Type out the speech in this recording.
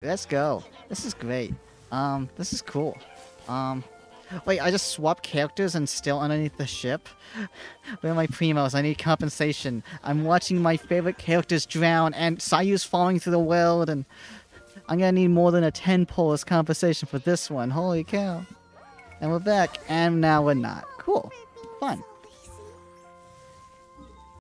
Let's go. This is great. Um, this is cool. Um, wait, I just swapped characters and still underneath the ship? Where are my primos? I need compensation. I'm watching my favorite characters drown and Sayu's falling through the world and I'm gonna need more than a 10 pull as compensation for this one. Holy cow. And we're back, and now we're not. Cool. Fun.